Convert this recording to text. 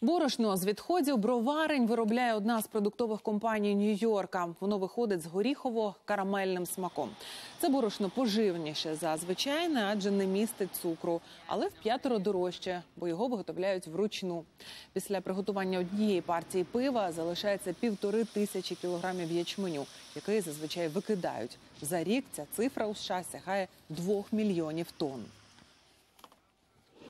Борошно з відходів броварень виробляє одна з продуктових компаній Нью-Йорка. Воно виходить з горіхово-карамельним смаком. Це борошно поживніше за звичайне, адже не містить цукру, але в п'ятеро дорожче, бо його виготовляють вручну. Після приготування однієї партії пива залишається півтори тисячі кілограмів ячменю, який зазвичай викидають. За рік ця цифра у США сягає двох мільйонів тонн.